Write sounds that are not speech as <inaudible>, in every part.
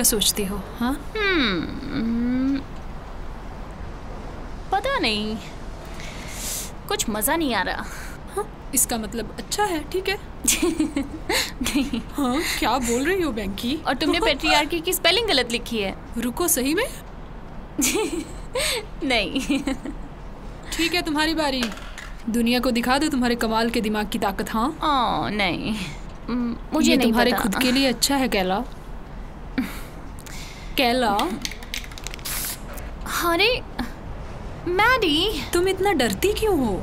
क्या सोचती हो हाँ? हम्म, पता नहीं। कुछ मज़ा नहीं आ रहा। हाँ, इसका मतलब अच्छा है ठीक है? <laughs> नहीं। हाँ क्या बोल रही हो बैंकी और तुमने <laughs> पेट्रियार्की की स्पेलिंग गलत लिखी है। रुको सही में। <laughs> नहीं। ठीक है तुम्हारी बारी। दुनिया को दिखा दो तुम्हारे कमाल के दिमाग की ताकत हाँ? ओ नहीं। मुझे ये नहीं तुम्हारे। खुद के लिए अच्छा है कैला। कैला अरे मैडी। तुम इतना डरती क्यों हो?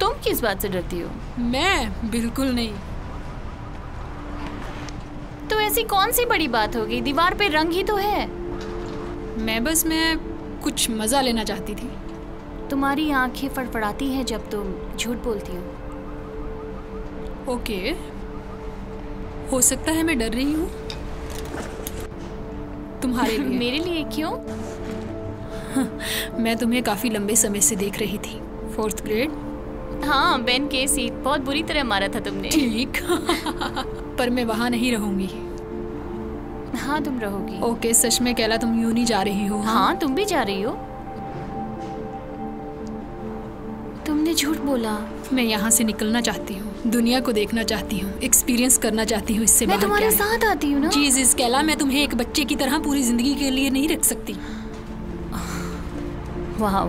तुम किस बात से डरती हो? मैं? बिल्कुल नहीं। तो ऐसी कौन सी बड़ी बात होगी? दीवार पे रंग ही तो है। मैं बस मैं कुछ मज़ा लेना चाहती थी। तुम्हारी आँखें फड़फड़ाती हैं जब तुम झूठ बोलती हो। ओके। हो सकता है मैं डर रही हूँ। तुम्हारे <laughs> लिए। मेरे लिए क्यों? मैं तुम्हें काफ़ी लंबे समय से देख रही थी। फोर्थ ग्रेड हाँ बेन केसी बहुत बुरी तरह मारा था तुमने। ठीक। पर मैं वहाँ नहीं रहूँगी। हाँ तुम रहोगी। ओके सच में कहला तुम यूँ नहीं जा रही हो? हाँ तुम भी जा रही हो। तुमने झूठ बोला। मैं यहाँ से निकलना चाहती हूँ दुनिया को देखना चाहती हूँ एक्सपीरियंस करना चाहती हूँ इससे मैं तुम्हारे साथ आती हूँ ना। कैला मैं तुम्हें एक बच्चे की तरह पूरी ज़िंदगी के लिए नहीं रख सकती। वाह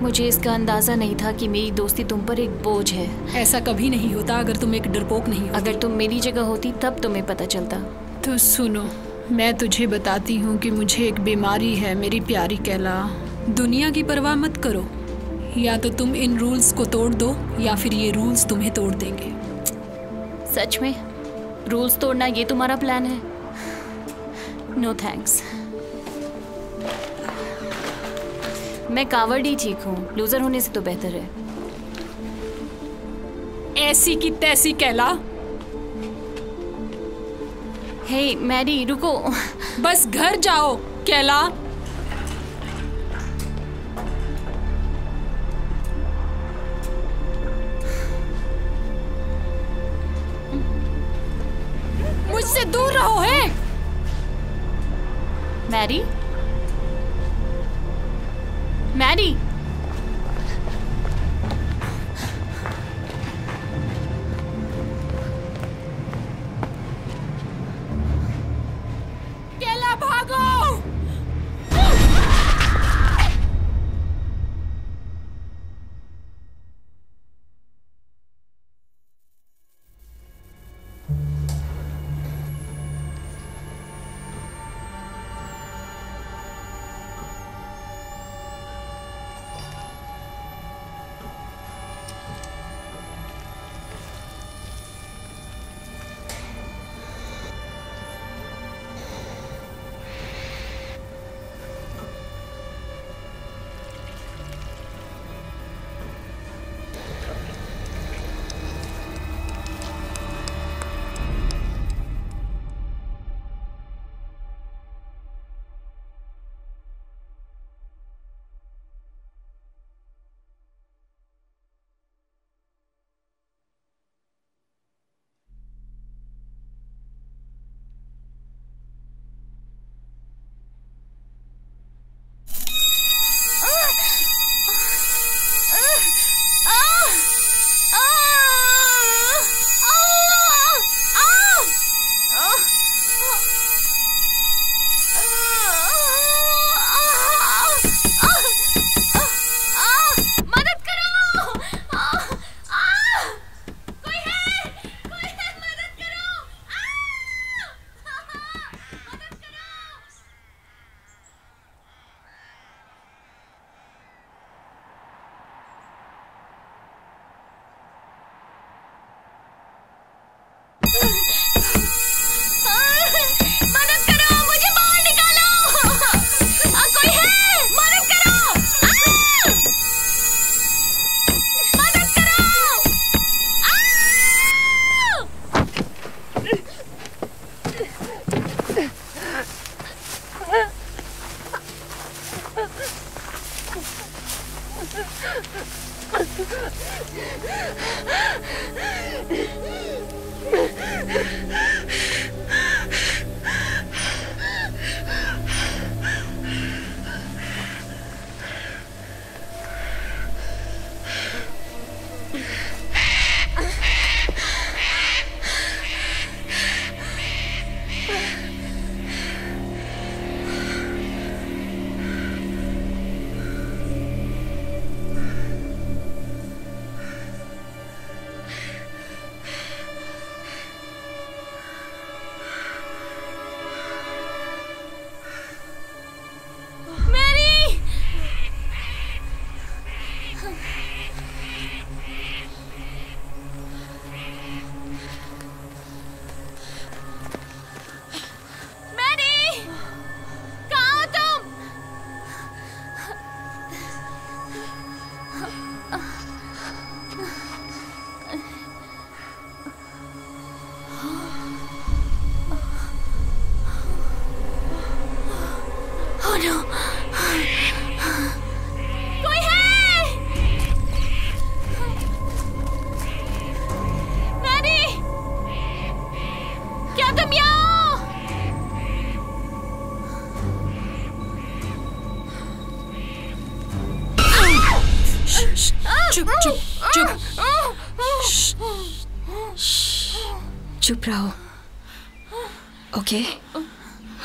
मुझे इसका अंदाज़ा नहीं था कि मेरी दोस्ती तुम पर एक बोझ है। ऐसा कभी नहीं होता अगर तुम एक डरपोक नहीं अगर तुम मेरी जगह होती तब तुम्हें पता चलता। तो सुनो मैं तुझे बताती हूँ कि मुझे एक बीमारी है मेरी प्यारी कैला दुनिया की परवाह मत करो। या तो तुम इन रूल्स को तोड़ दो या फिर ये रूल्स तुम्हें तोड़ देंगे। सच में? रूल्स तोड़ना ये तुम्हारा प्लान है? नो थैंक्स मैं कावर्ड ही ठीक हूँ। लूजर होने से तो बेहतर है। ऐसी की तैसी कैला हे मैरी रुको। बस घर जाओ कैला दूर रहो है? मैरी? मैरी? चुप चुप चुप। चुप रहो। ओके?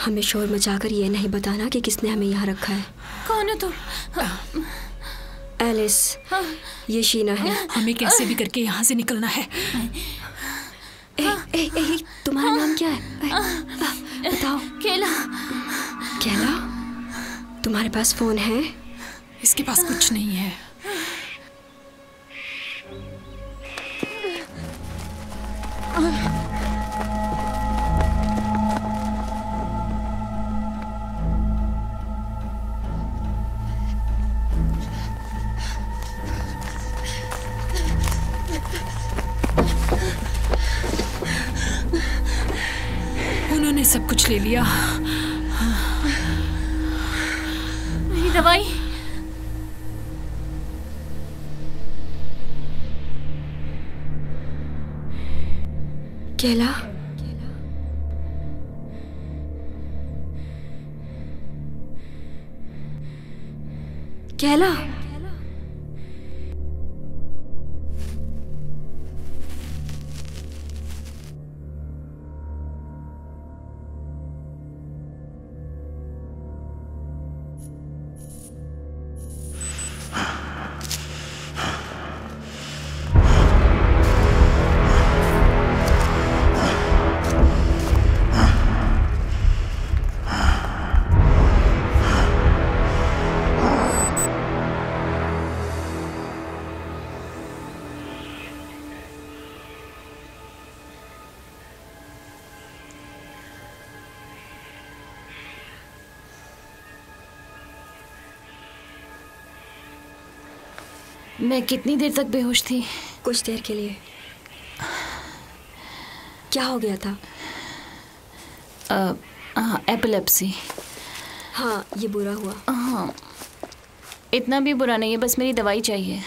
हमें शोर मचाकर ये नहीं बताना कि किसने हमें यहाँ रखा है। कौन है तुम एलिस ये शीना है। हमें कैसे भी करके यहाँ से निकलना है। ए, ए, ए, तुम्हारा नाम क्या है? बताओ। केला। केला? तुम्हारे पास फ़ोन है? इसके पास कुछ नहीं है। उन्होंने सब कुछ ले लिया। कहला कहला मैं कितनी देर तक बेहोश थी? कुछ देर के लिए। क्या हो गया था? एपिलेप्सी हाँ ये बुरा हुआ। हाँ। इतना भी बुरा नहीं है बस मेरी दवाई चाहिए।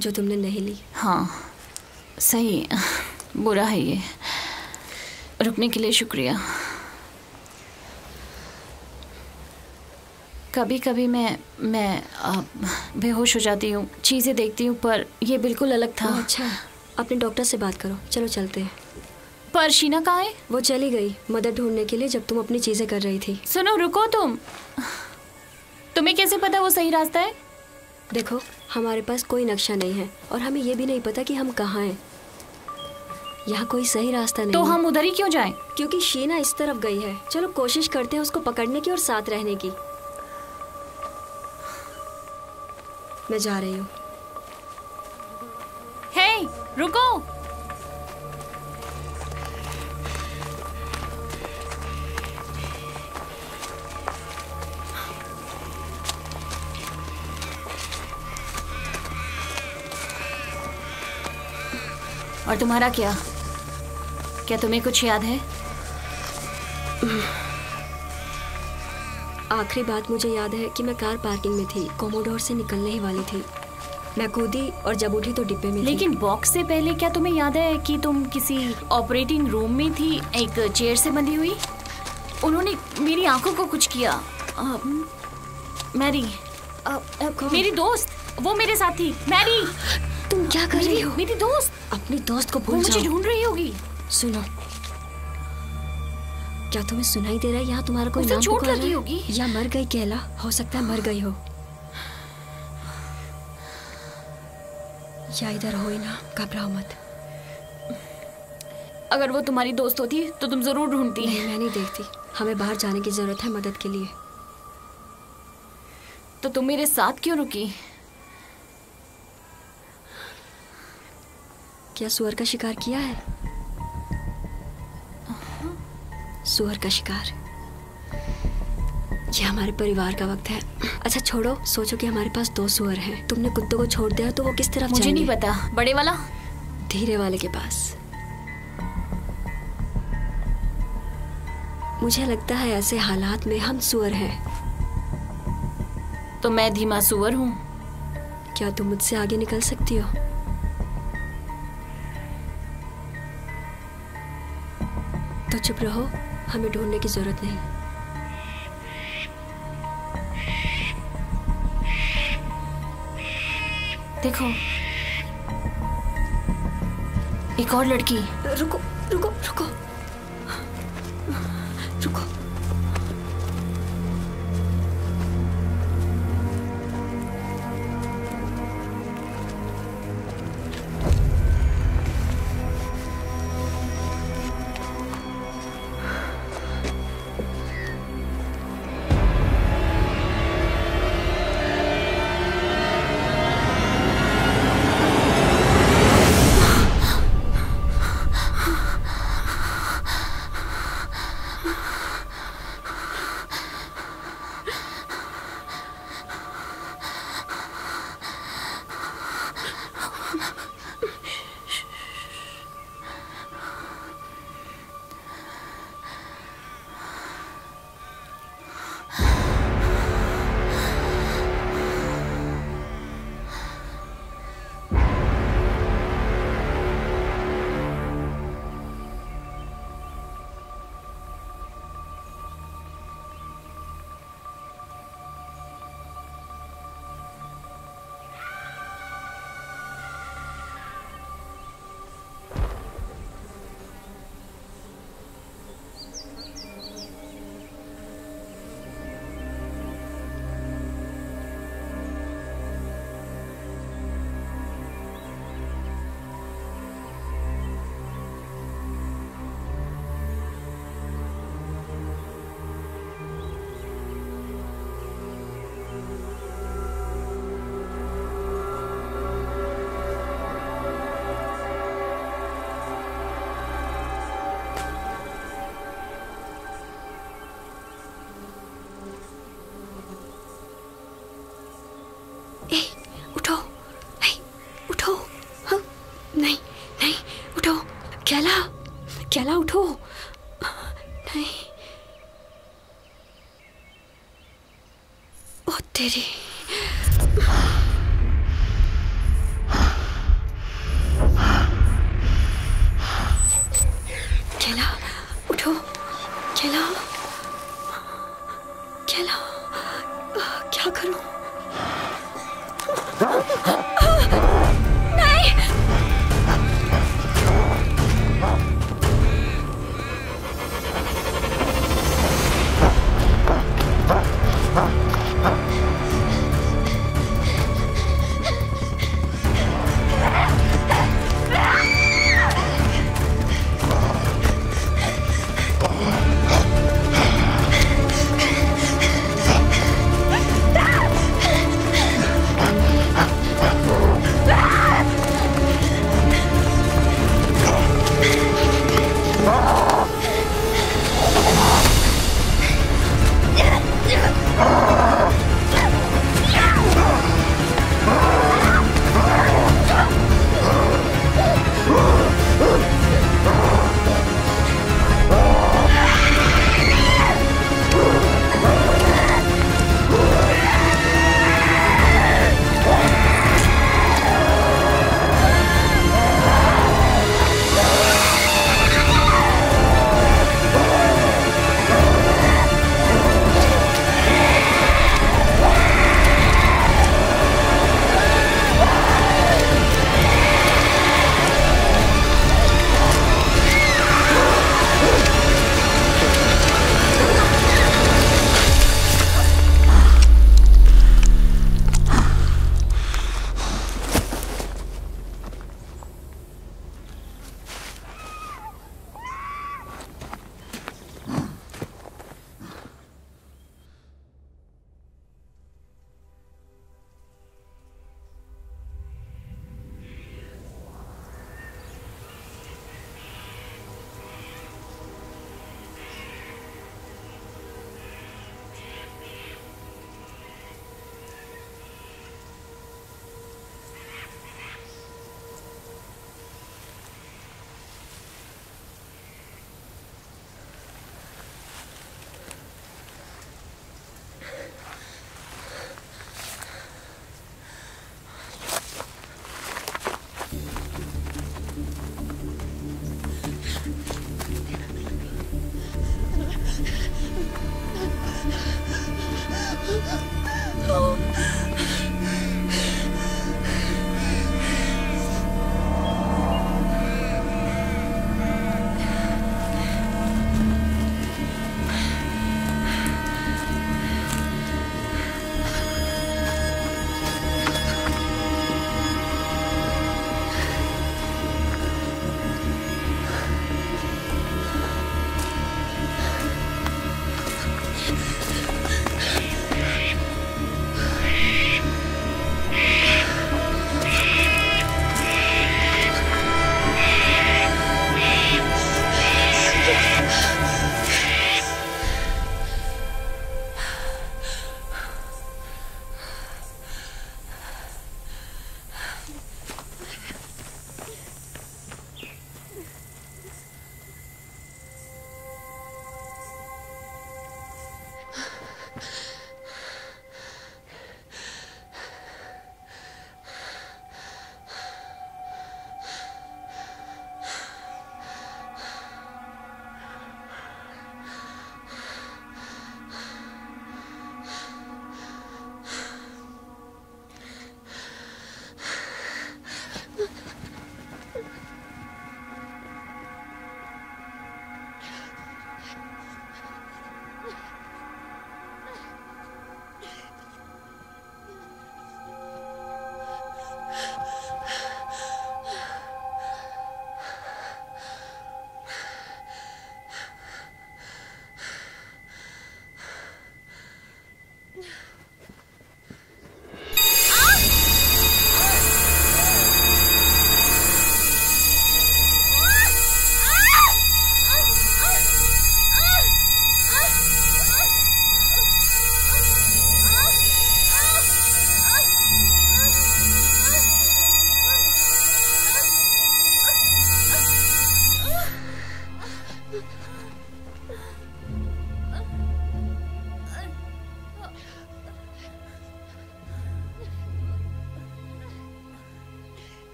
जो तुमने नहीं ली। हाँ सही। बुरा है ये। रुकने के लिए शुक्रिया। कभी कभी मैं मैं बेहोश हो जाती हूँ चीज़ें देखती हूँ पर ये बिल्कुल अलग था। अच्छा। अपने डॉक्टर से बात करो। चलो चलते हैं। पर शीना कहाँ है? वो चली गई मदद ढूँढने के लिए जब तुम अपनी चीज़ें कर रही थी। सुनो रुको तुम। तुम्हें कैसे पता वो सही रास्ता है? देखो हमारे पास कोई नक्शा नहीं है और हमें ये भी नहीं पता कि हम कहाँ हैं। यहाँ कोई सही रास्ता नहीं तो हम उधर ही क्यों जाएँ? क्योंकि शीना इस तरफ़ गई है। चलो कोशिश करते हैं उसको पकड़ने की और साथ रहने की। मैं जा रही हूँ। हे रुको। और तुम्हारा क्या? क्या तुम्हें कुछ याद है? आखिरी बात मुझे याद है कि मैं कार पार्किंग में थी कोमोडोर से निकलने ही वाली थी। मैं कूदी और जब उठी तो डिब्बे में थी। लेकिन बॉक्स से पहले क्या तुम्हें याद है कि तुम किसी ऑपरेटिंग रूम में थी एक चेयर से बंधी हुई? उन्होंने मेरी आँखों को कुछ किया। मैरी। मेरी दोस्त। वो मेरे साथ थी। मैरी। तुम क्या कर रही हो? मेरी दोस्त। अपनी दोस्त को भूल मुझे ढूंढ रही होगी। सुनो। क्या तुम्हें सुनाई दे रहा है? यहाँ तुम्हारा कोई नाम चोट लगी रहा? होगी। या मर गई कहला हो सकता है मर गई हो। या इधर हो ही ना। घबराओ मत। अगर वो तुम्हारी दोस्त होती तो तुम ज़रूर ढूंढती। नहीं मैं नहीं देखती। हमें बाहर जाने की ज़रूरत है मदद के लिए। तो तुम मेरे साथ क्यों रुकी? क्या सुअर का शिकार किया है? सुअर का शिकार। ये हमारे परिवार का वक्त है। अच्छा छोड़ो। सोचो कि हमारे पास दो सुअर हैं। तुमने कुत्तों को छोड़ दिया तो वो किस तरफ़ मुझे नहीं पता। बड़े वाला? धीरे वाले के पास। मुझे लगता है ऐसे हालात में हम सुअर हैं। तो मैं धीमा सुअर हूँ? क्या तुम मुझसे आगे निकल सकती हो? तो चुप रहो। हमें ढूँढने की ज़रूरत नहीं। देखो। एक और लड़की। रुको रुको रुको। कैला उठो।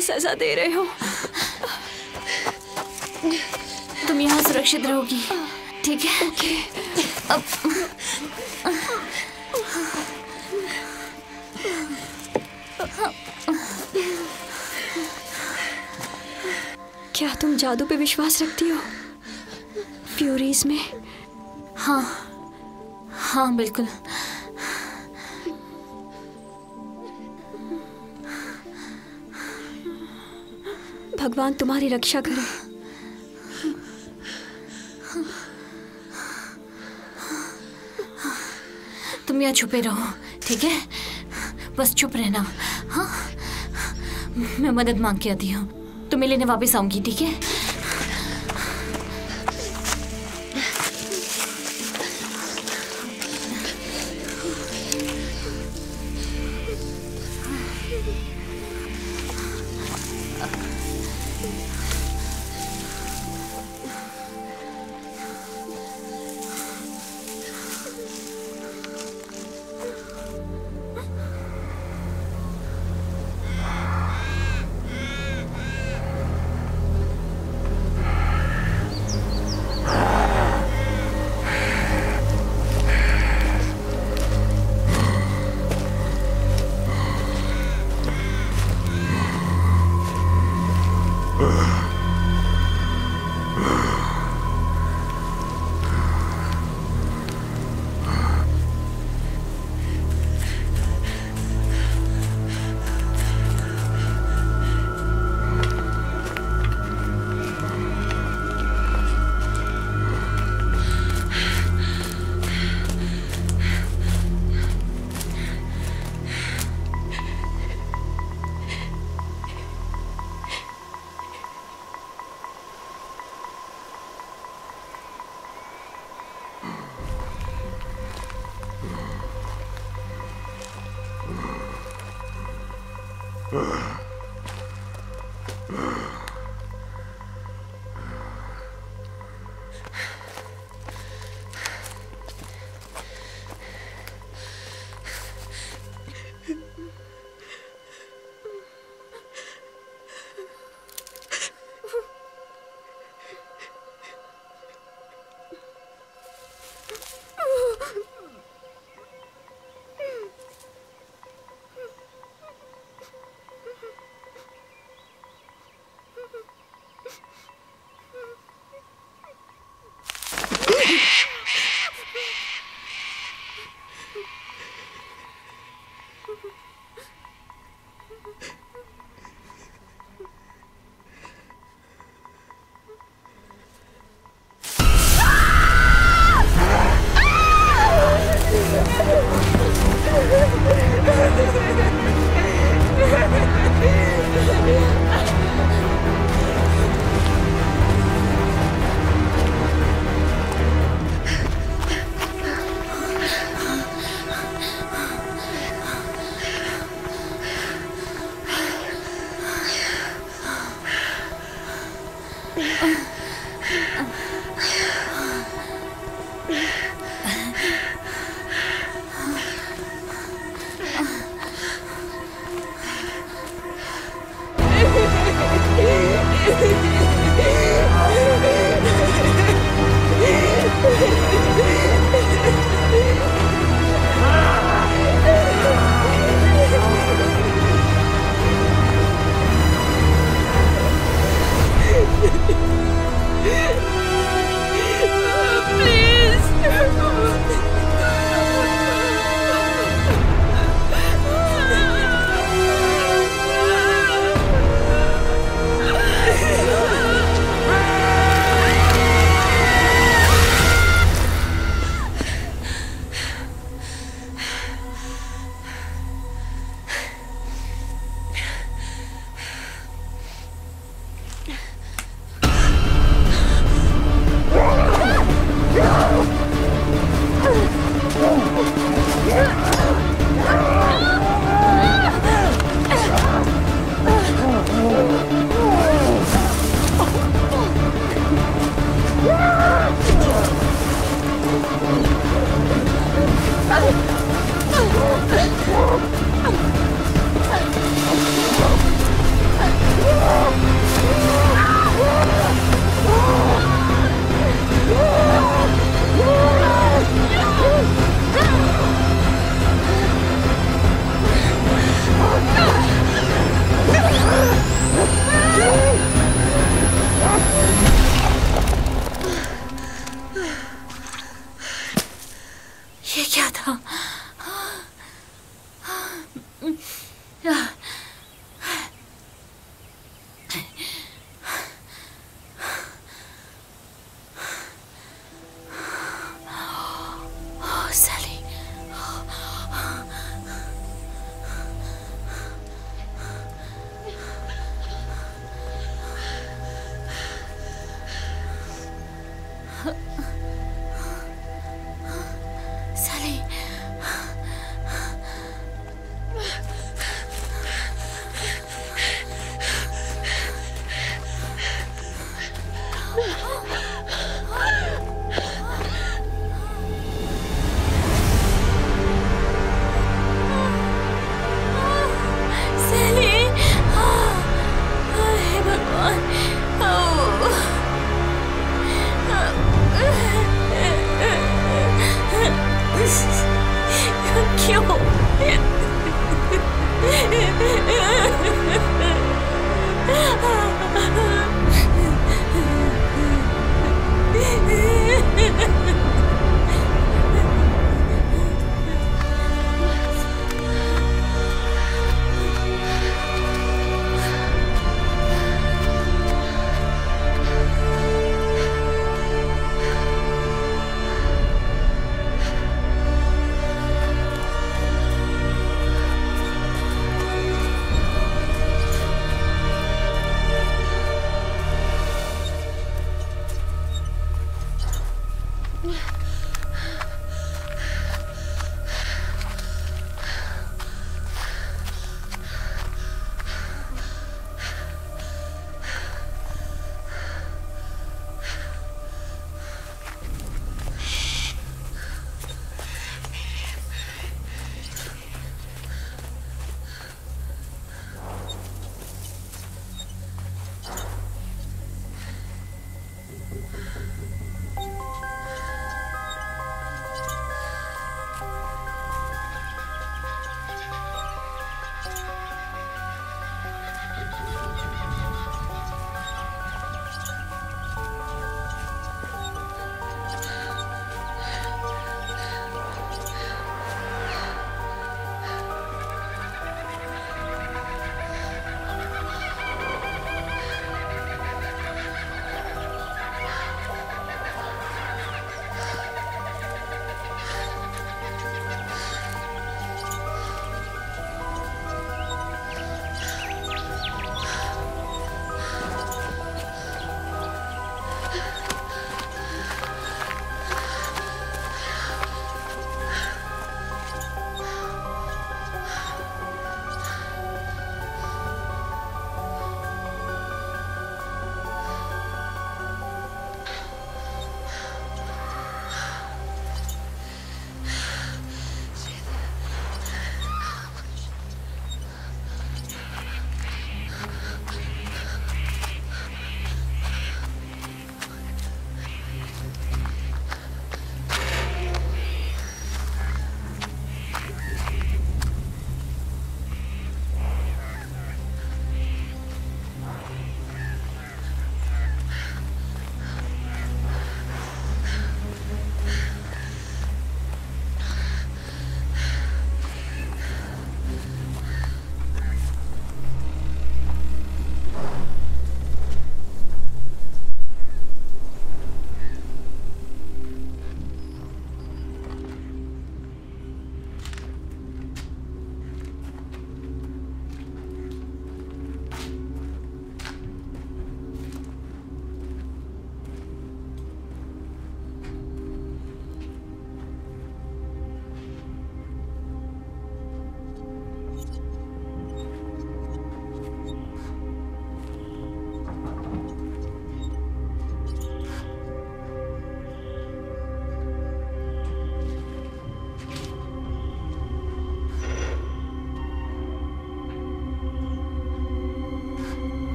सकता है मैं सजा दे रहे हो। तुम यहाँ सुरक्षित रहोगी। ठीक है? ओके अब क्या तुम जादू पे विश्वास रखती हो? फ्यूरीज में? हाँ। हाँ बिल्कुल। भगवान तुम्हारी रक्षा करे। तुम यहाँ छुपे रहो, ठीक है? बस चुप रहना। हाँ? मैं मदद मांग के आती हूँ। तुम्हें लेने वापस आऊँगी, ठीक है?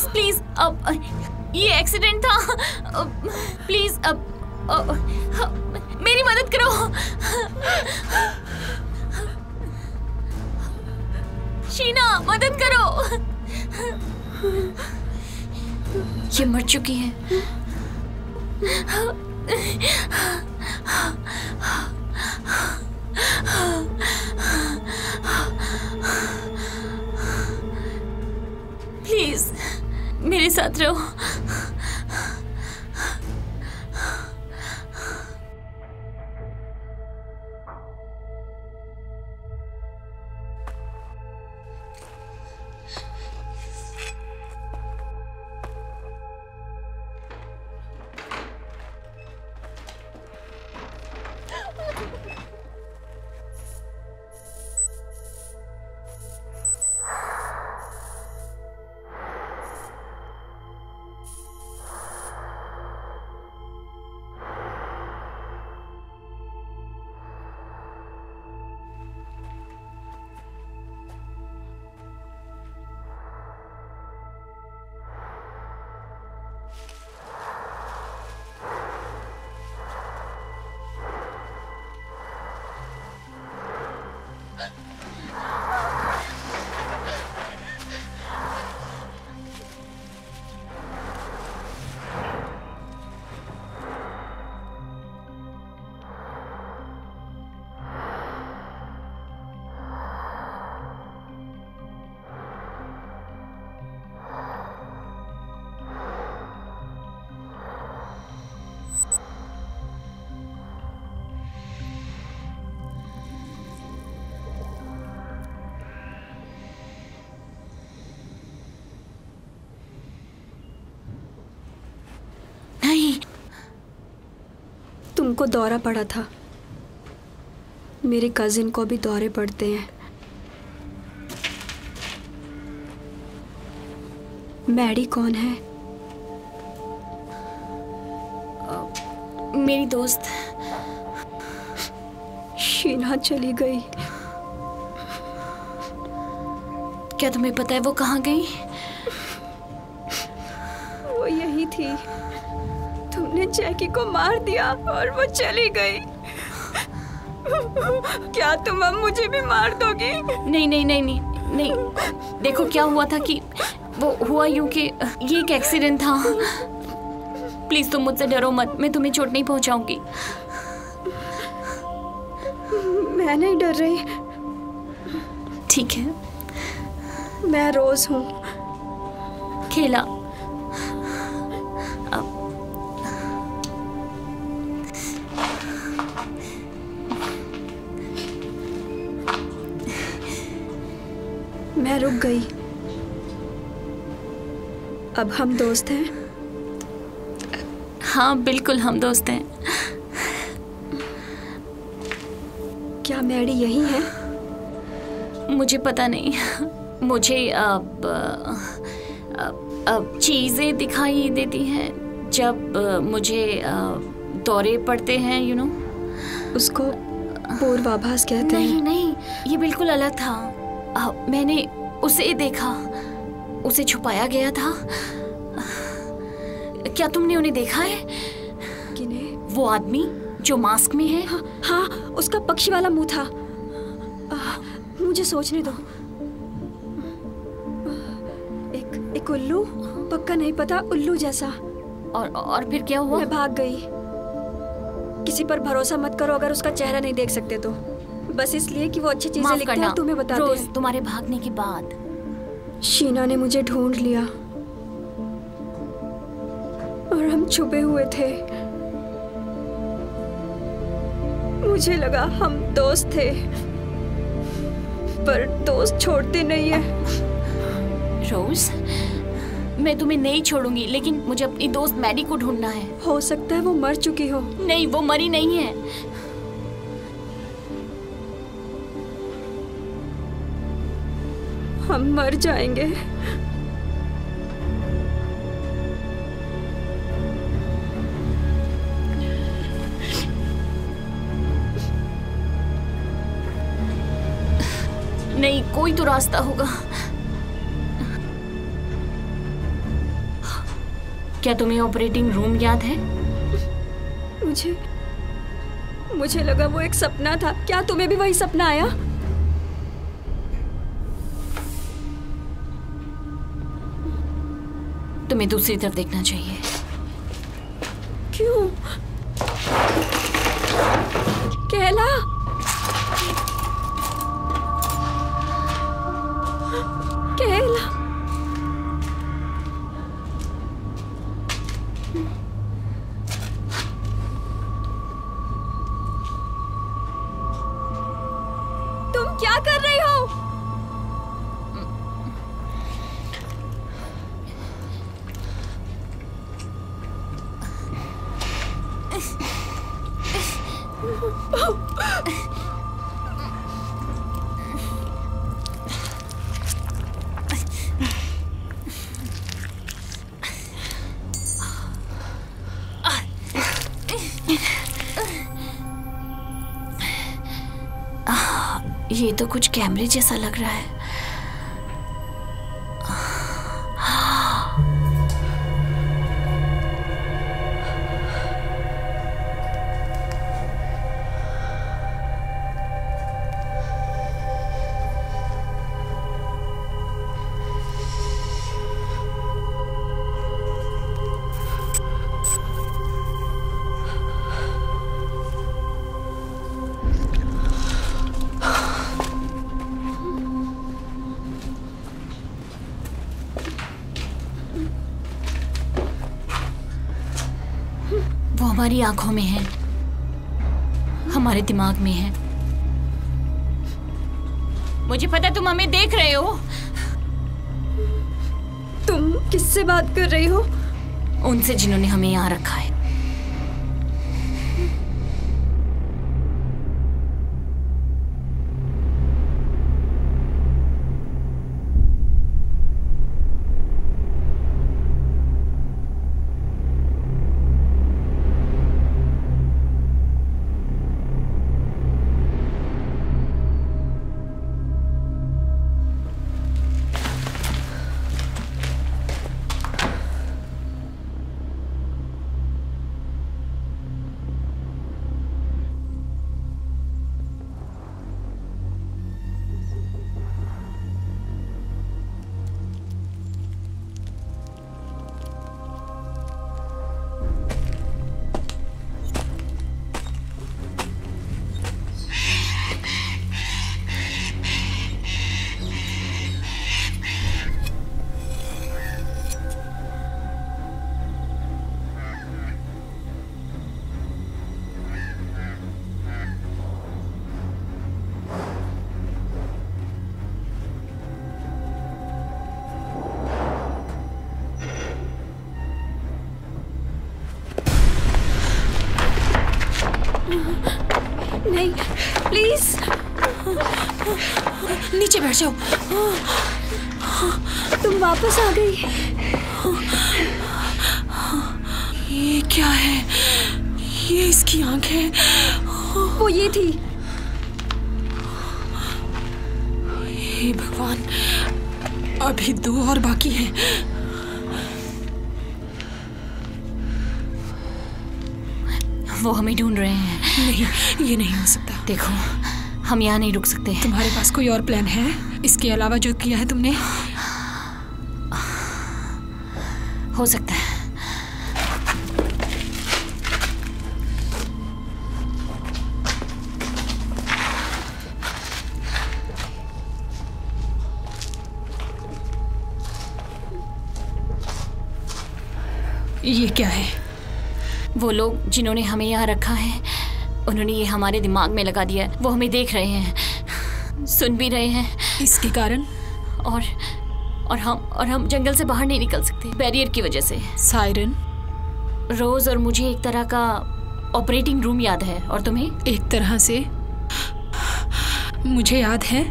प्लीज़ प्लीज़ अब ये एक्सीडेंट था। प्लीज़ अब हाँ, मेरी मदद करो। शीना मदद करो। ये मर चुकी है। तुमको दौरा पड़ा था। मेरे कजिन को भी दौरे पड़ते हैं। मैडी कौन है? मेरी दोस्त। शीना चली गई। क्या तुम्हें पता है वो कहाँ गई? जैकी को मार दिया और वो चली गई। क्या तुम अब मुझे भी मार दोगी? नहीं नहीं नहीं नहीं नहीं। देखो क्या हुआ था कि वो हुआ यूँ कि ये एक एक्सीडेंट था। प्लीज़ तुम मुझसे डरो मत। मैं तुम्हें चोट नहीं पहुंचाऊँगी। मैं नहीं डर रही। ठीक है। मैं रोज हूँ। खेला। रुक गई। अब हम दोस्त हैं? हाँ बिल्कुल हम दोस्त हैं। क्या मैडी यही है? मुझे पता नहीं। मुझे अब अब, अब चीज़ें दिखाई देती हैं जब मुझे दौरे पड़ते हैं यू नो उसको पूर्वाभास कहते नहीं हैं। नहीं नहीं ये बिल्कुल अलग था। मैंने उसे देखा। उसे छुपाया गया था। क्या तुमने उन्हें देखा है? किन्हें? वो आदमी जो मास्क में है। हाँ, हाँ उसका पक्षी वाला मुँह था। आ, मुझे सोचने दो। एक एक उल्लू? पक्का नहीं पता उल्लू जैसा। और और फिर क्या हुआ? मैं भाग गई। किसी पर भरोसा मत करो अगर उसका चेहरा नहीं देख सकते तो। बस इसलिए कि वो अच्छी चीज़ें लिखते हैं तुम्हें बताते रोज हैं। तुम्हारे भागने के बाद। शीना ने मुझे ढूंढ लिया। और हम छुपे हुए थे। मुझे लगा हम दोस्त थे। पर दोस्त छोड़ते नहीं है। रोज? मैं तुम्हें नहीं छोड़ूँगी लेकिन मुझे अपनी दोस्त मैडी को ढूंढना है। हो सकता है वो मर चुकी हो। नहीं वो मरी नहीं है। हम मर जाएँगे। नहीं कोई तो रास्ता होगा। क्या तुम्हें ऑपरेटिंग रूम याद है? मुझे मुझे लगा वो एक सपना था। क्या तुम्हें भी वही सपना आया? तुम्हें दूसरी तरफ़ देखना चाहिए। कुछ कैमरे जैसा लग रहा है। हमारी आँखों में है। हमारे दिमाग में है। मुझे पता तुम हमें देख रहे हो। तुम किससे बात कर रही हो? उनसे जिन्होंने हमें यहाँ रखा है। नहीं रुक सकते हैं। तुम्हारे पास कोई और प्लान है? इसके अलावा जो किया है तुमने? हो सकता है। ये क्या है? वो लोग जिन्होंने हमें यहाँ रखा है उन्होंने ये हमारे दिमाग में लगा दिया है। वो हमें देख रहे हैं। सुन भी रहे हैं। इसके कारण? और और हम और हम जंगल से बाहर नहीं निकल सकते। बैरियर की वजह से। सायरन? रोज और मुझे एक तरह का ऑपरेटिंग रूम याद है। और तुम्हें? एक तरह से? मुझे याद है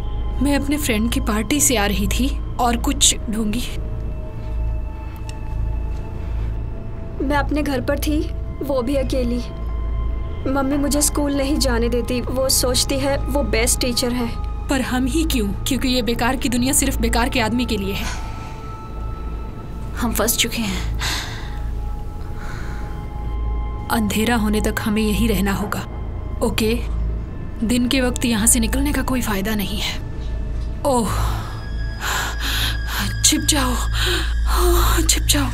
मैं अपने फ्रेंड की पार्टी से आ रही थी और कुछ ढूंढी। मैं अपने घर पर थी वो भी अकेली। मम्मी मुझे स्कूल नहीं जाने देती। वो सोचती है वो बेस्ट टीचर है। पर हम ही क्यों? क्योंकि ये बेकार की दुनिया सिर्फ़ बेकार के आदमी के लिए है। हम फंस चुके हैं। अंधेरा होने तक हमें यही रहना होगा। ओके? दिन के वक्त यहाँ से निकलने का कोई फ़ायदा नहीं है। ओह छिप जाओ। ओह, छिप जाओ।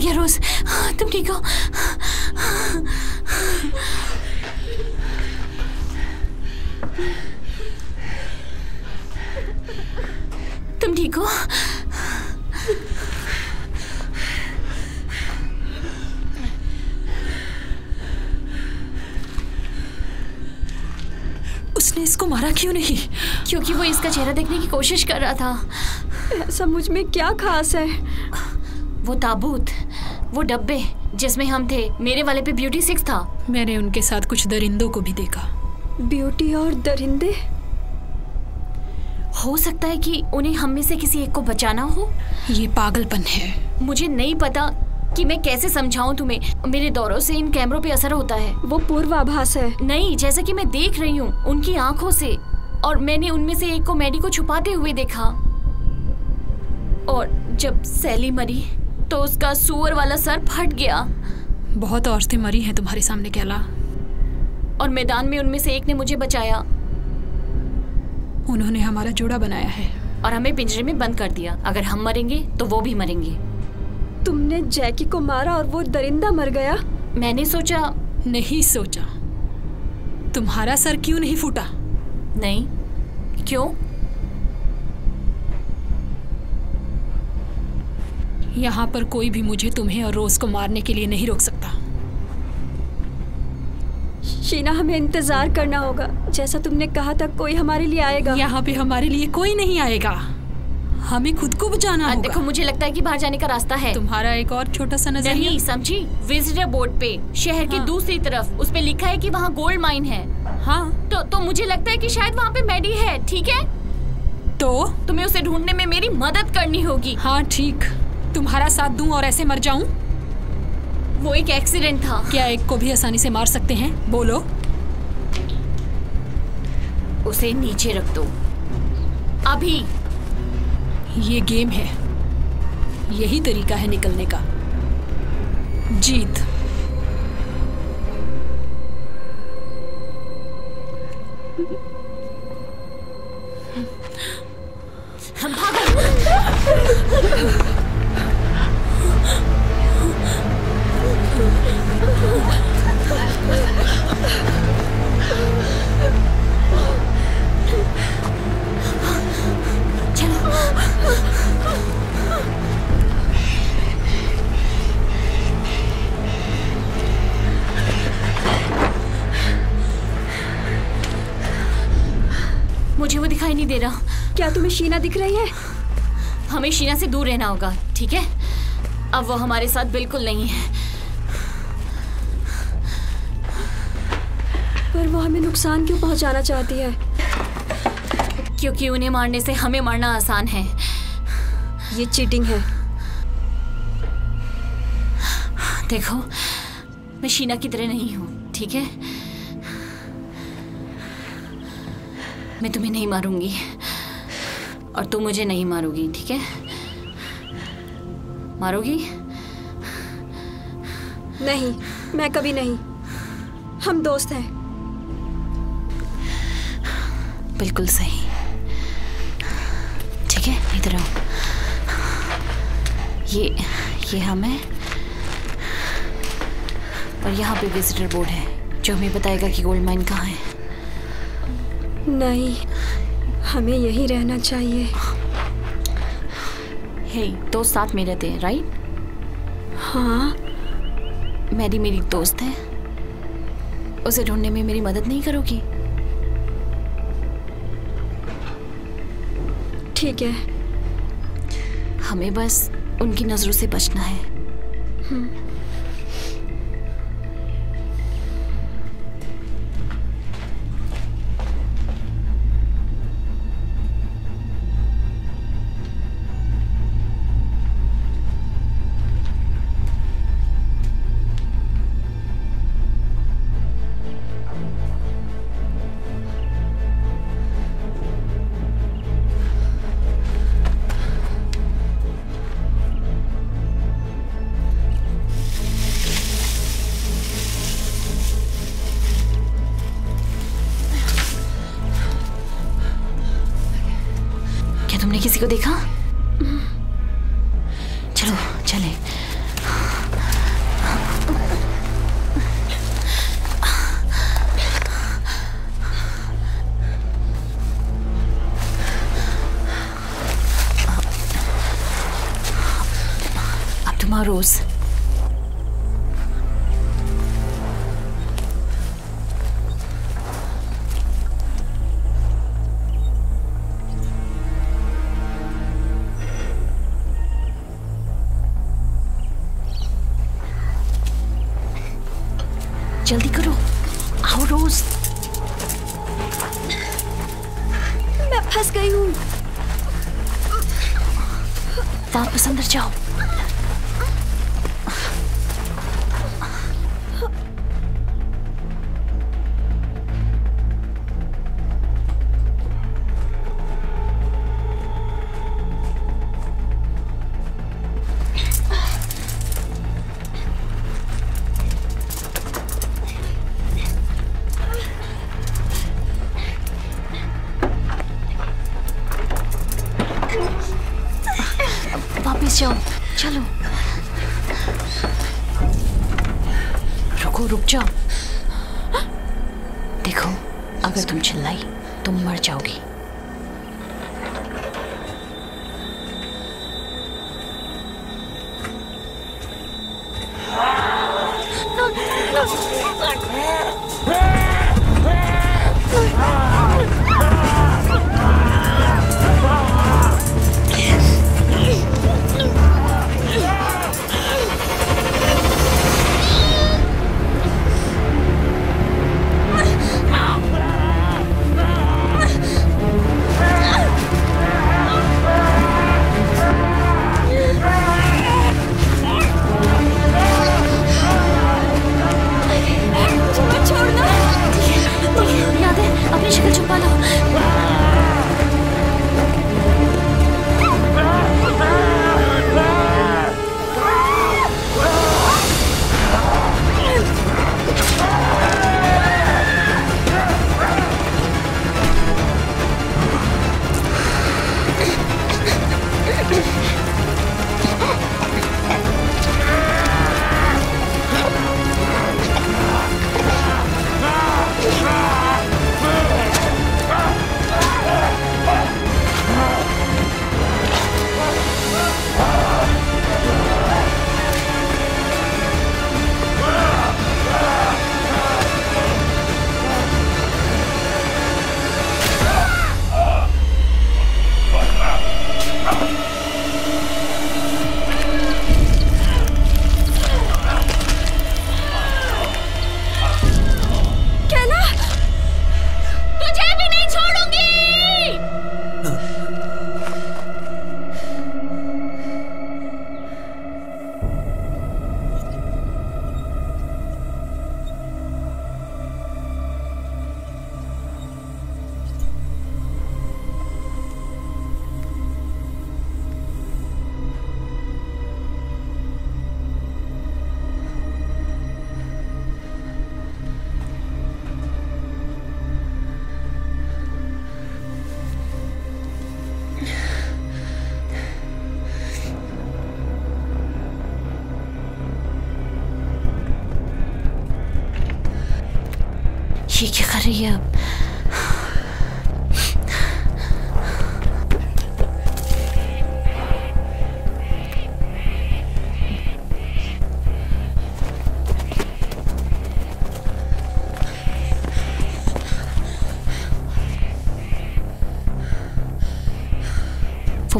गया रोज। तुम ठीक हो? तुम ठीक हो? उसने इसको मारा क्यों नहीं? क्योंकि वो इसका चेहरा देखने की कोशिश कर रहा था। ऐसा मुझमें क्या खास है? वो ताबूत। वो डब्बे जिसमें हम थे मेरे वाले पे ब्यूटी सिक्स था। मैंने उनके साथ कुछ दरिंदों को भी देखा। ब्यूटी और दरिंदे? हो सकता है कि उन्हें हम में से किसी एक को बचाना हो। ये पागलपन है। मुझे नहीं पता कि मैं कैसे समझाऊं तुम्हें। मेरे दौरों से इन कैमरों पे असर होता है। वो पूर्वाभास है। नहीं जैसा कि मैं देख रही हूँ उनकी आँखों से। और मैंने उनमें से एक को मैडी को छुपाते हुए देखा। और जब सैली मरी तो उसका सुअर वाला सर फट गया। बहुत औरतें मरी हैं तुम्हारे सामने कैला। और मैदान में उनमें से एक ने मुझे बचाया। उन्होंने हमारा जोड़ा बनाया है। और हमें पिंजरे में बंद कर दिया। अगर हम मरेंगे तो वो भी मरेंगे। तुमने जैकी को मारा और वो दरिंदा मर गया? मैंने सोचा नहीं सोचा। तुम्हारा सर क्यों नहीं फूटा? नहीं। क्यों? यहाँ पर कोई भी मुझे तुम्हें और रोज को मारने के लिए नहीं रोक सकता। शीना हमें इंतज़ार करना होगा। जैसा तुमने कहा था कोई हमारे लिए आएगा। यहाँ पे हमारे लिए कोई नहीं आएगा। हमें खुद को बचाना होगा। देखो मुझे लगता है कि बाहर जाने का रास्ता है। तुम्हारा एक और छोटा सा नज़र नहीं समझी? विजिटर बोर्ड पे शहर हाँ। की। दूसरी तरफ़ उस पे लिखा है कि वहाँ गोल्ड माइन है। हाँ। तो तो मुझे लगता है कि शायद वहाँ पे मैडी है ठीक है? तो? तुम्हें उसे ढूँढने में मेरी मदद करनी होगी। हाँ ठीक। तुम्हारा साथ दूँ और ऐसे मर जाऊँ? वो एक एक्सीडेंट था। क्या एक को भी आसानी से मार सकते हैं? बोलो। उसे नीचे रख दो। अभी। ये गेम है। यही तरीका है निकलने का। जीत। हम भागो। शीना दिख रही है? हमें शीना से दूर रहना होगा ठीक है? अब वो हमारे साथ बिल्कुल नहीं है। पर वो हमें नुकसान क्यों पहुंचाना चाहती है? क्योंकि उन्हें मारने से हमें मारना आसान है। ये चीटिंग है। देखो मैं शीना की तरह नहीं हूँ ठीक है? मैं तुम्हें नहीं मारूँगी। और तुम मुझे नहीं मारोगी ठीक है? मारोगी? नहीं मैं कभी नहीं। हम दोस्त हैं। बिल्कुल सही। ठीक है इधर आओ। ये ये हम। है और यहाँ पे विजिटर बोर्ड है जो हमें बताएगा कि गोल्ड माइन कहाँ है। नहीं। हमें यहीं रहना चाहिए। हे hey, दोस्त साथ में रहते हैं राइट हाँ। मैरी मेरी दोस्त है। उसे ढूँढने में मेरी मदद नहीं करोगी? ठीक है। हमें बस उनकी नज़रों से बचना है।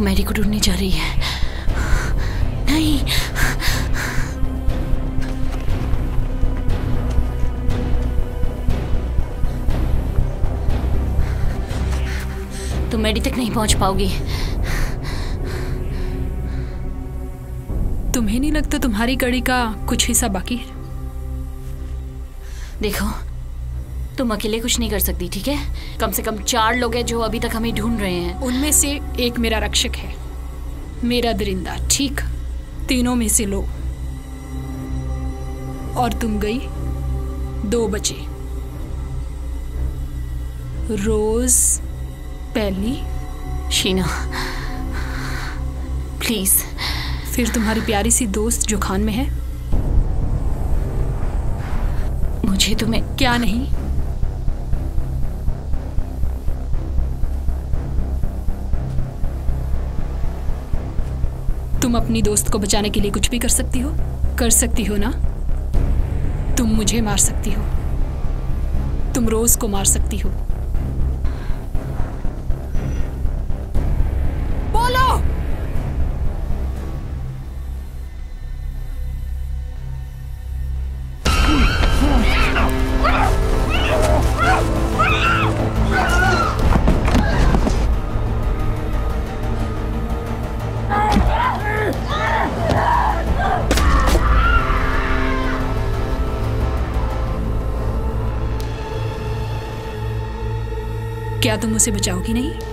वो मैरी को ढूँढने जा रही है। नहीं। तुम मैडी तक नहीं पहुँच पाओगी। तुम्हें नहीं लगता तुम्हारी कड़ी का कुछ हिस्सा बाकी है? देखो तुम अकेले कुछ नहीं कर सकती ठीक है? कम से कम चार लोग हैं जो अभी तक हमें ढूंढ रहे हैं। उनमें से एक मेरा रक्षक है। मेरा दरिंदा ठीक? तीनों में से लो। और तुम गई? दो बचे रोज पहली? शीना प्लीज़ फिर तुम्हारी प्यारी सी दोस्त जो खान में है? मुझे तुम्हें क्या नहीं? तुम अपनी दोस्त को बचाने के लिए कुछ भी कर सकती हो? कर सकती हो ना? तुम मुझे मार सकती हो। तुम रोज को मार सकती हो। क्या तुम उसे बचाओगी नहीं?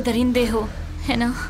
दरिंदे हो है ना?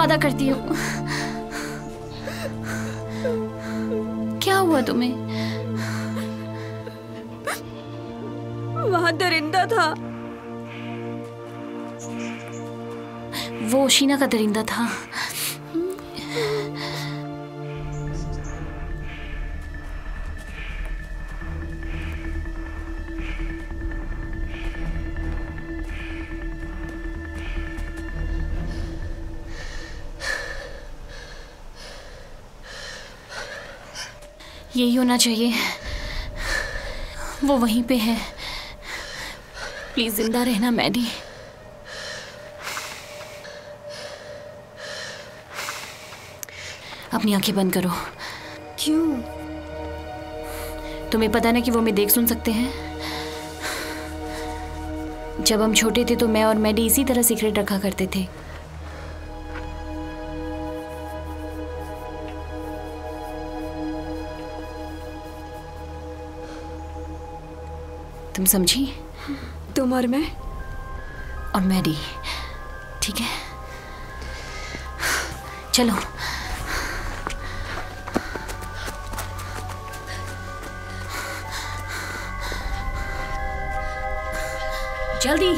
वादा करती हूँ। क्या हुआ तुम्हें? वहाँ दरिंदा था। वो शीना का दरिंदा था। यही होना चाहिए। वो वहीं पे है। प्लीज़ ज़िंदा रहना मैडी। अपनी आँखें बंद करो। क्यों? तुम्हें पता ना कि वो हमें देख सुन सकते हैं। जब हम छोटे थे तो मैं और मैडी इसी तरह सीक्रेट रखा करते थे। तुम समझी? तुम और मैं? और मैडी ठीक है? चलो। जल्दी।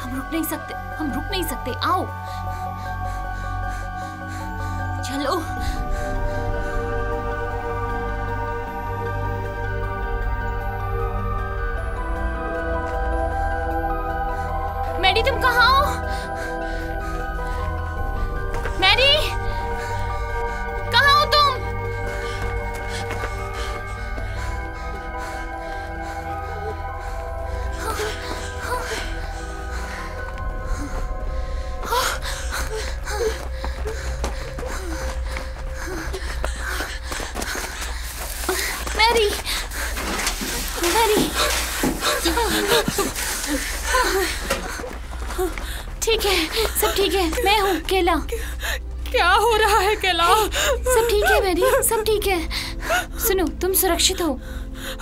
हम रुक नहीं सकते। हम रुक नहीं सकते। आओ। चलो। हूँ केला क्या हो रहा है कैला सब ठीक है मैरी। सब ठीक है। सुनो तुम सुरक्षित हो।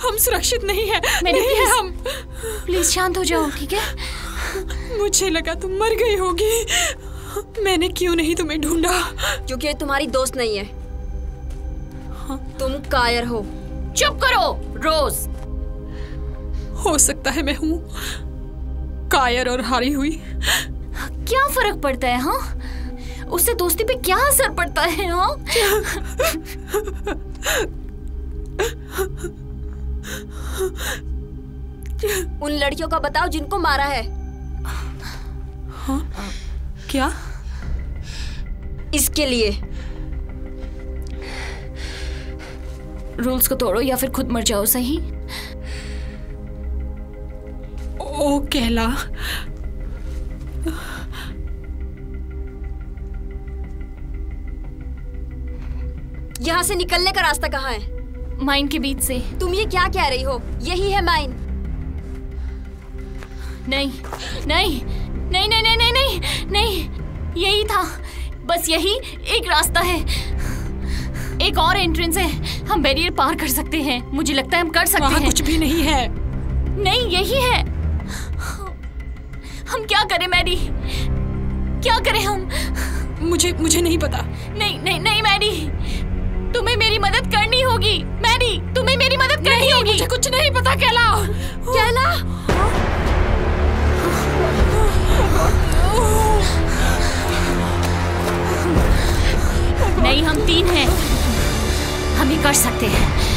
हम सुरक्षित नहीं है। मैरी नहीं है हम। प्लीज़ शांत हो जाओ ठीक है? मुझे लगा तुम मर गई होगी। मैंने क्यों नहीं तुम्हें ढूंढा? क्योंकि तुम्हारी दोस्त नहीं है। तुम कायर हो। चुप करो रोज। हो सकता है मैं हूँ कायर और हारी हुई। क्या फ़र्क पड़ता है हाँ? उससे दोस्ती पे क्या असर पड़ता है हाँ? उन लड़कियों का बताओ जिनको मारा है। हाँ? क्या? इसके लिए। रूल्स को तोड़ो या फिर खुद मर जाओ सही? ओ कहला। यहाँ से निकलने का रास्ता कहाँ है? माइन के बीच से। तुम ये क्या कह रही हो? यही है माइन। नहीं नहीं नहीं नहीं नहीं नहीं नहीं नहीं यही था। बस यही एक रास्ता है। एक और एंट्रेंस है। हम बैरियर पार कर सकते हैं। मुझे लगता है हम कर सकते हैं। कुछ भी नहीं है। नहीं यही है। हम क्या करें मैडी क्या करें हम? मुझे मुझे नहीं पता। नहीं नहीं नहीं मैडी तुम्हें मेरी मदद करनी होगी। मैरी तुम्हें मेरी मदद करनी नहीं होगी। मुझे कुछ नहीं पता कहला कहला नहीं हम तीन हैं। हम ही कर सकते हैं।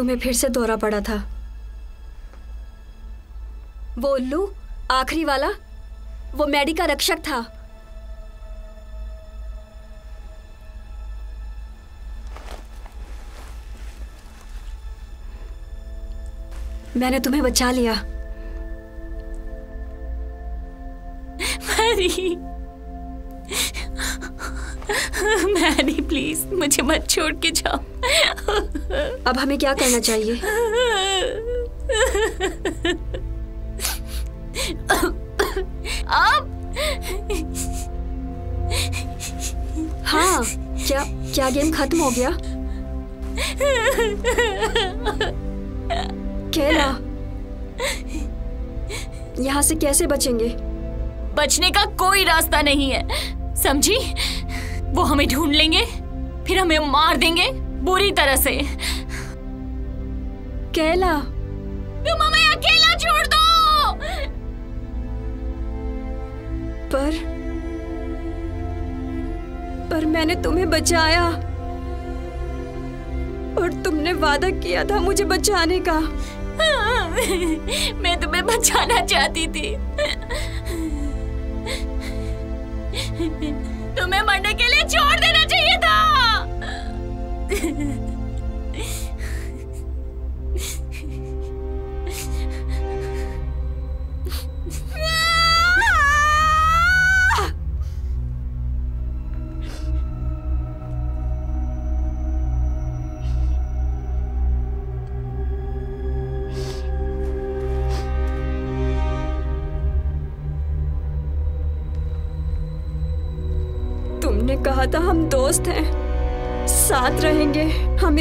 तुम्हें फिर से दौरा पड़ा था। वो उल्लू, आखिरी वाला, वो मैडी का रक्षक था। मैंने तुम्हें बचा लिया। मैरी। प्लीज़ मुझे मत छोड़ के जाओ। अब हमें क्या करना चाहिए? अब? हाँ क्या क्या गेम खत्म हो गया? केला यहाँ से कैसे बचेंगे? बचने का कोई रास्ता नहीं है समझी? वो हमें ढूंढ लेंगे। फिर हमें मार देंगे? बुरी तरह से। केला। तुम हमें अकेला छोड़ दो! पर पर मैंने तुम्हें बचाया। और तुमने वादा किया था मुझे बचाने का। मैं तुम्हें बचाना चाहती थी। तुम्हें मरने के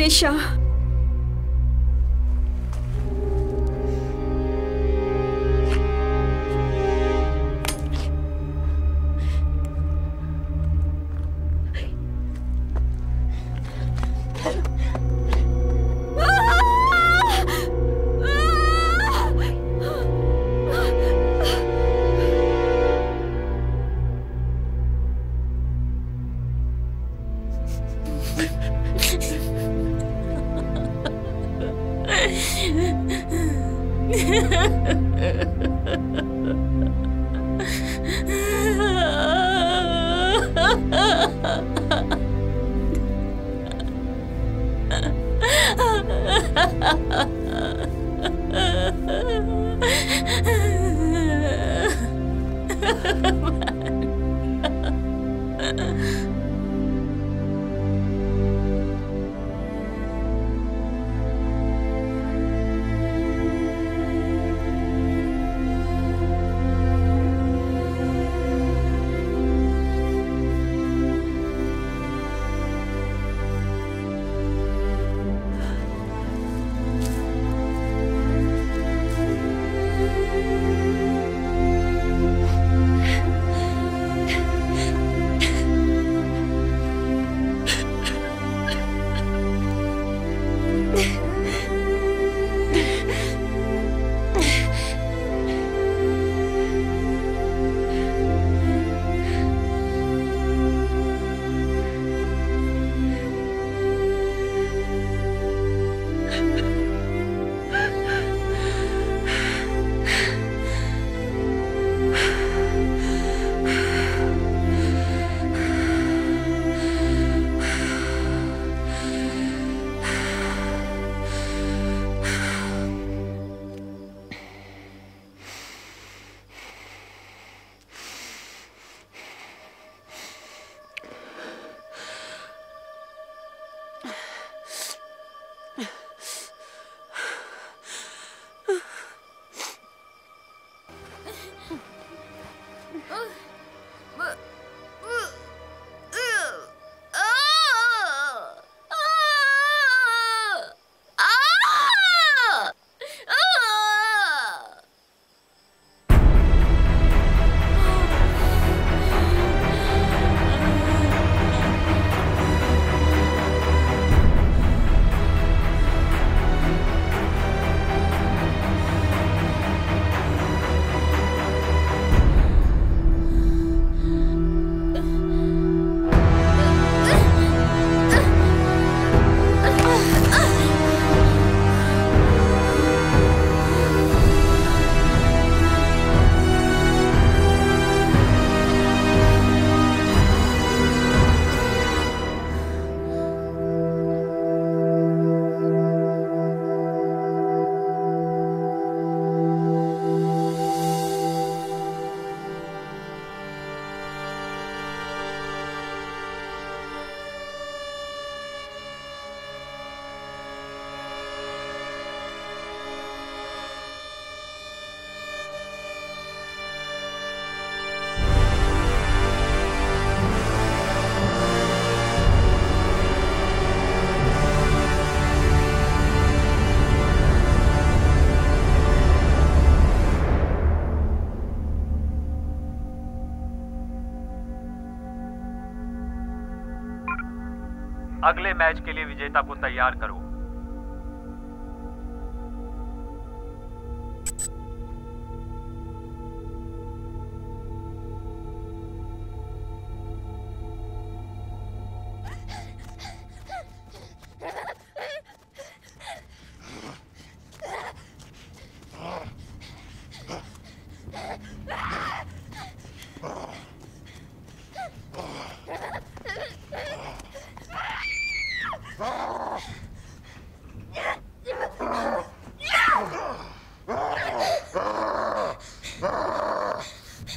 हमेशा।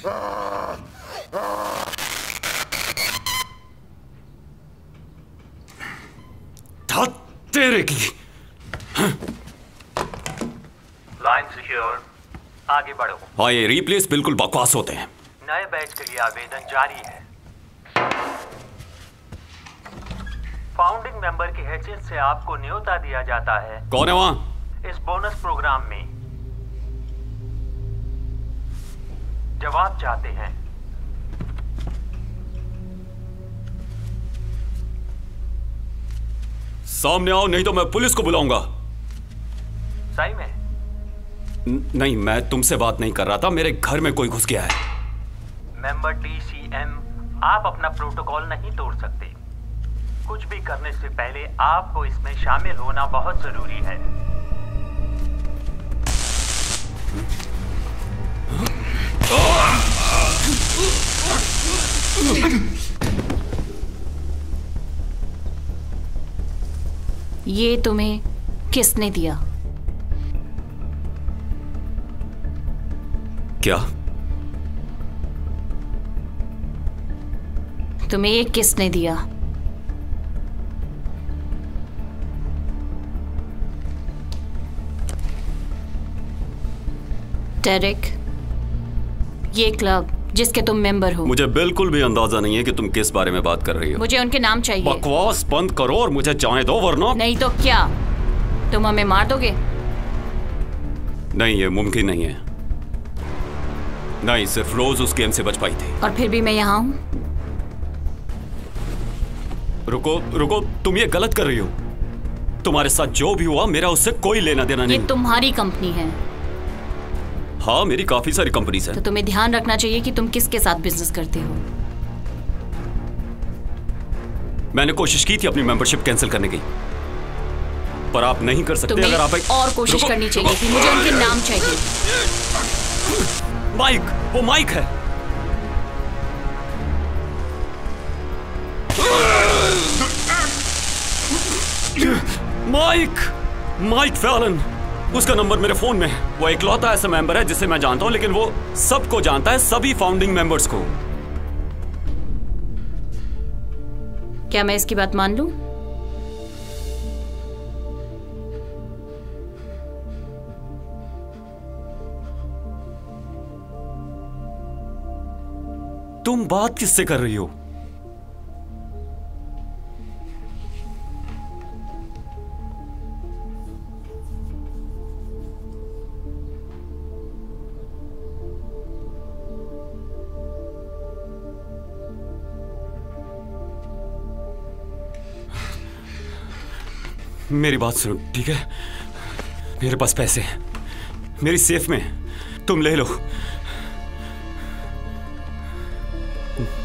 लाइन सिक्योर आगे बढ़ो। हाँ ये रिप्लेस बिल्कुल बकवास होते हैं। नए बैच के लिए आवेदन जारी है। फाउंडिंग मेंबर की हैसियत से आपको न्योता दिया जाता है। कौन है वहाँ? इस बोनस प्रोग्राम में जवाब चाहते हैं। सामने आओ नहीं तो मैं पुलिस को बुलाऊँगा। सही में। नहीं मैं तुमसे बात नहीं कर रहा था मेरे घर में कोई घुस गया है। मेंबर टीसीएम आप अपना प्रोटोकॉल नहीं तोड़ सकते। कुछ भी करने से पहले आपको इसमें शामिल होना बहुत ज़रूरी है। ये तुम्हें किसने दिया? क्या? तुम्हें ये किसने दिया? डेरिक ये क्लब जिसके तुम मेंबर हो। मुझे बिल्कुल भी अंदाज़ा नहीं है कि तुम किस बारे में बात कर रही हो। मुझे उनके नाम चाहिए। बकवास बंद करो और मुझे जाने दो वरना नहीं तो क्या? तुम हमें मार दोगे? नहीं ये मुमकिन नहीं है। नहीं सिर्फ़ रोज उस गेम से बच पाई थी। और फिर भी मैं यहाँ हूँ? रुको रुको तुम ये गलत कर रही हो। तुम्हारे साथ जो भी हुआ मेरा उससे कोई लेना देना ये नहीं। तुम्हारी कंपनी है। हाँ मेरी काफ़ी सारी कंपनीज़ तो तुम्हें ध्यान रखना चाहिए कि तुम किसके साथ बिज़नेस करते हो। मैंने कोशिश की थी अपनी मेंबरशिप कैंसिल करने की पर आप नहीं कर सकते अगर आप और कोशिश करनी चाहिए थी मुझे उनके नाम चाहिए। माइक वो माइक है। माइक माइक फैलन उसका नंबर मेरे फ़ोन में है। वो इकलौता ऐसा मेंबर है जिसे मैं जानता हूँ लेकिन वो सबको जानता है सभी फाउंडिंग मेंबर्स को। क्या मैं इसकी बात मान लू? तुम बात किससे कर रही हो? मेरी बात सुनो ठीक है? मेरे पास पैसे हैं। मेरी सेफ़ में। तुम ले लो।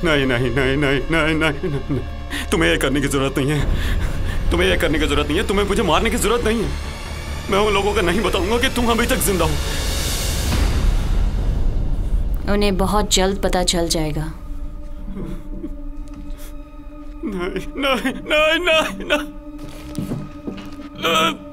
नहीं नहीं नहीं नहीं नहीं नहीं नहीं तुम्हें यह करने की ज़रूरत नहीं है। तुम्हें यह करने की ज़रूरत नहीं है। तुम्हें मुझे मारने की ज़रूरत नहीं है। मैं उन लोगों को नहीं बताऊँगा कि तुम अभी तक ज़िंदा हो। उन्हें बहुत जल्द पता चल जाएगा। नहीं नहीं नहीं नहीं नहीं। Ee,